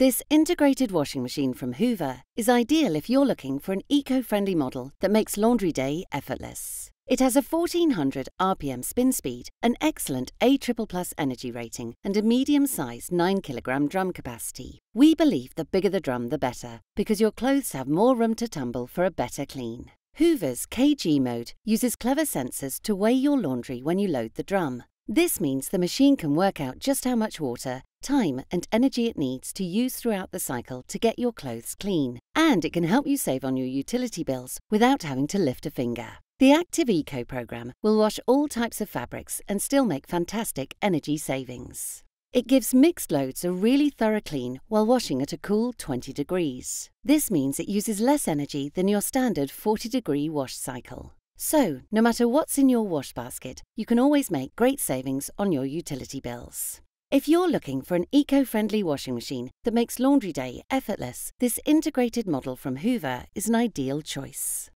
This integrated washing machine from Hoover is ideal if you're looking for an eco friendly model that makes laundry day effortless. It has a 1400 RPM spin speed, an excellent A energy rating, and a medium sized 9 kilogram drum capacity. We believe the bigger the drum, the better, because your clothes have more room to tumble for a better clean. Hoover's KG mode uses clever sensors to weigh your laundry when you load the drum. This means the machine can work out just how much water, time, and energy it needs to use throughout the cycle to get your clothes clean. And it can help you save on your utility bills without having to lift a finger. The Active Eco program will wash all types of fabrics and still make fantastic energy savings. It gives mixed loads a really thorough clean while washing at a cool 20 degrees. This means it uses less energy than your standard 40 degree wash cycle. So, no matter what's in your wash basket, you can always make great savings on your utility bills. If you're looking for an eco friendly washing machine that makes laundry day effortless, this integrated model from Hoover is an ideal choice.